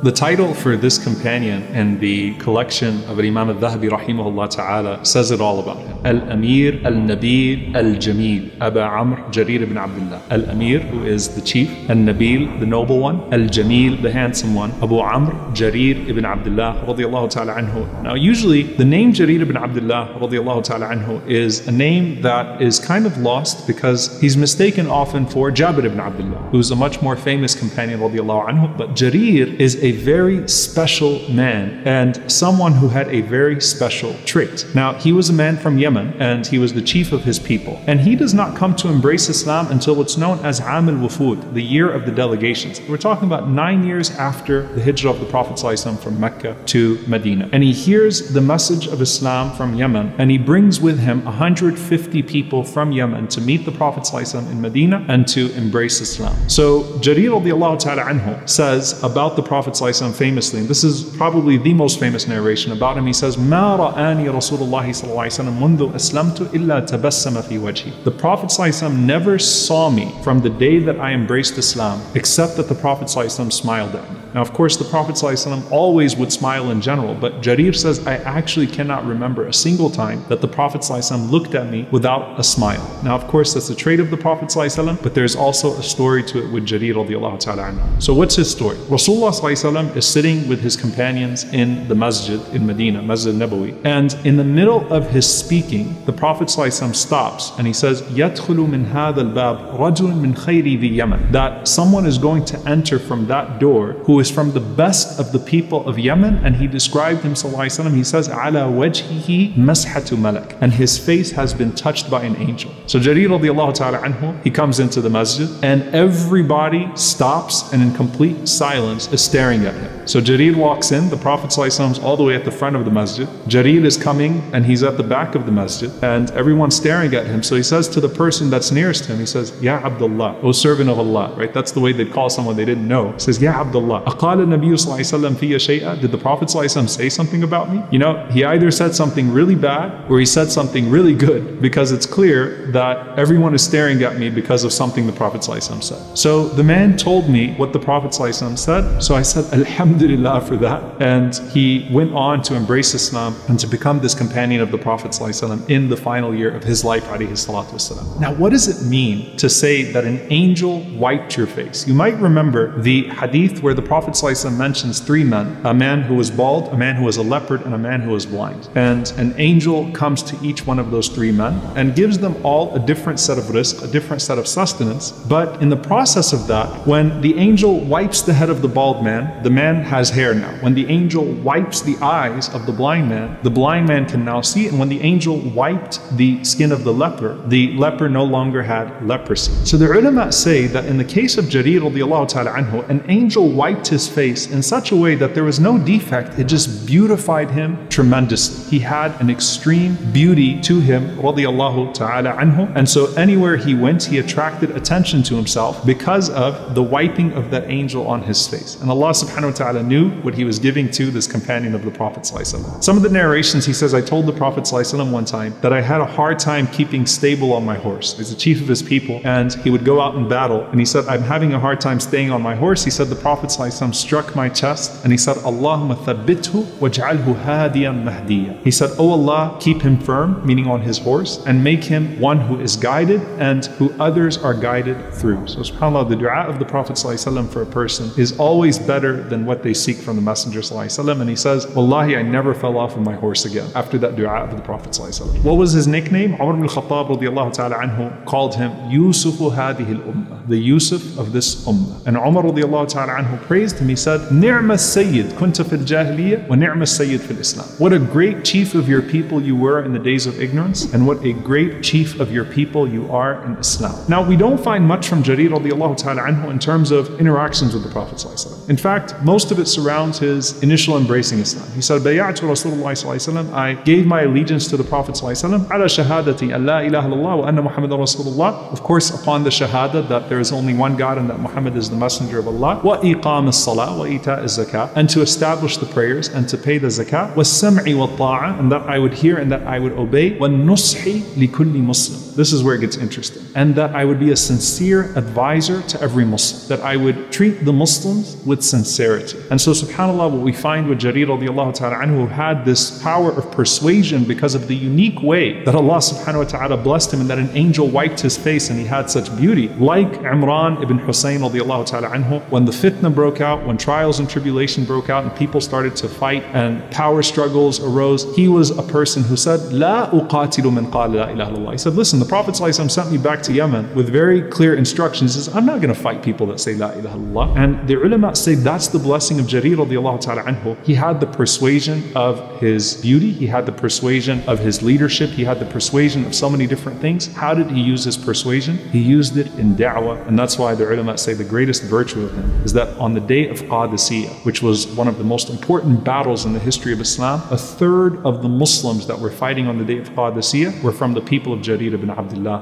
The title for this companion in the collection of Imam al-Dhahabi rahimahullah ta'ala says it all about him. Al-Amir al-Nabil al-Jamil Aba Amr Jarir ibn Abdullah. Al-Amir, who is the chief, al-Nabil, the noble one, al-Jamil, the handsome one, Abu Amr Jarir ibn Abdullah radiallahu ta'ala anhu. Now usually the name Jarir ibn Abdullah radiallahu ta'ala anhu is a name that is kind of lost because he's mistaken often for Jabir ibn Abdullah, who's a much more famous companion radiallahu anhu. But Jarir is a very special man and someone who had a very special trait. Now he was a man from Yemen and he was the chief of his people. And he does not come to embrace Islam until what's known as Am al-Wufud, the year of the delegations. We're talking about nine years after the hijrah of the Prophet ﷺ from Mecca to Medina. And he hears the message of Islam from Yemen and he brings with him 150 people from Yemen to meet the Prophet ﷺ in Medina and to embrace Islam. So Jarir radiallahu ta'ala anhu says about the Prophet ﷺ famously, and this is probably the most famous narration about him, he says, ما رآني رسول الله صلى الله عليه وسلم منذ أسلمت إلا تبسم في وجهي. The Prophet ﷺ never saw me from the day that I embraced Islam, except that the Prophet ﷺ smiled at me. Now, of course, the Prophet ﷺ always would smile in general, but Jarir says, I actually cannot remember a single time that the Prophet ﷺ looked at me without a smile. Now, of course, that's a trait of the Prophet ﷺ, but there's also a story to it with Jarir radiallahu ta'ala anhu. So what's his story? Rasulullah ﷺ is sitting with his companions in the masjid in Medina, Masjid Nabawi, and in the middle of his speaking, the Prophet ﷺ stops and he says, يَدْخُلُ مِنْ هَذَا الْبَابِ رَجُلٌ مِنْ خَيْرِ ذِي يَمَنٍ That someone is going to enter from that door who is from the best of the people of Yemen, and he described him, وسلم, he says, عَلَى وَجْهِهِ مَسْحَةُ مَلَكٍ And his face has been touched by an angel. So Jarir radiallahu ta'ala anhu, he comes into the masjid, and everybody stops and in complete silence is staring at him. So Jarir walks in, the Prophet ﷺ is all the way at the front of the masjid. Jarir is coming and he's at the back of the masjid, and everyone's staring at him. So he says to the person that's nearest him, he says, Ya Abdullah, O servant of Allah, right? That's the way they'd call someone they didn't know. He says, Ya Abdullah, أقال النبي صلى الله عليه وسلم في شيئا? Did the Prophet ﷺ say something about me? You know, he either said something really bad or he said something really good because it's clear that everyone is staring at me because of something the Prophet ﷺ said. So the man told me what the Prophet ﷺ said. So I said, Alhamdulillah for that. And he went on to embrace Islam and to become this companion of the Prophet ﷺ in the final year of his life. ﷺ. Now, what does it mean to say that an angel wiped your face? You might remember the hadith where the Prophet ﷺ mentions three men a man who was bald, a man who was a leopard, and a man who was blind. And an angel comes to each one of those three men and gives them all a different set of rizq, a different set of sustenance. But in the process of that, when the angel wipes the head of the bald man, the man has hair now. When the angel wipes the eyes of the blind man, the blind man can now see. And when the angel wiped the skin of the leper, the leper no longer had leprosy. So the ulama say that in the case of Jarir ta'ala anhu, an angel wiped his face in such a way that there was no defect, it just beautified him tremendously. He had an extreme beauty to him radiallahu ta'ala anhu. And so anywhere he went, he attracted attention to himself because of the wiping of that angel on his face. And Allah subhanahu wa ta'ala knew what he was giving to this companion of the Prophet. Some of the narrations, he says, I told the Prophet one time that I had a hard time keeping stable on my horse. He's the chief of his people, and he would go out in battle, and he said, I'm having a hard time staying on my horse. He said, the Prophet ﷺ struck my chest, and he said, Allahumma thabbithu waj'alhu hadiyan mahdiya. He said, Oh Allah, keep him firm, meaning on his horse, and make him one who is guided and who others are guided through. So subhanAllah, the dua of the Prophet ﷺ for a person is always better than what they seek from the Messenger ﷺ. And he says, Wallahi, I never fell off of my horse again after that dua of the Prophet ﷺ. What was his nickname? Umar ibn al-Khattab radiallahu ta'ala anhu called him Yusufu hadihi al-ummah, the Yusuf of this ummah. And Umar radiallahu ta'ala anhu praised praised him, he said, Ni'ma Sayyid kunta fil jahiliyyah wa ni'ma Sayyid fil Islam. What a great chief of your people you were in the days of ignorance, and what a great chief of your people you are in Islam. Now, we don't find much from Jarir radiallahu ta'ala anhu in terms of interactions with the Prophet In fact, most of it surrounds his initial embracing Islam. He said, Bayatu Rasulullah I gave my allegiance to the Prophet ala shahadati Allah ilaha wa anna Muhammadan Rasulullah. Of course, upon the shahada that there is only one God and that Muhammad is the messenger of Allah. Wa iqam salah wa ita zakat, and to establish the prayers and to pay the zakat, was sam'i wa ta'a, and that I would hear and that I would obey, wa nushi likulli muslim. This is where it gets interesting. And that I would be a sincere advisor to every Muslim, that I would treat the Muslims with sincerity. And so, subhanAllah, what we find with Jarir radiallahu ta'ala anhu had this power of persuasion because of the unique way that Allah subhanahu wa ta'ala blessed him and that an angel wiped his face and he had such beauty. Like Imran ibn Hussein radiallahu ta'ala anhu, when the fitna broke out, out, when trials and tribulation broke out and people started to fight and power struggles arose, he was a person who said, La uqatilu min qala la ilaha illallah. He said, listen, the Prophet sent me back to Yemen with very clear instructions. He says, I'm not going to fight people that say la ilaha illallah. And the ulama say that's the blessing of Jarir radiallahu ta'ala anhu. He had the persuasion of his beauty. He had the persuasion of his leadership. He had the persuasion of so many different things. How did he use his persuasion? He used it in da'wah. And that's why the ulama say the greatest virtue of him is that on the day of Qadisiyah, which was one of the most important battles in the history of Islam, a third of the Muslims that were fighting on the day of Qadisiyah were from the people of Jarir ibn Abdullah.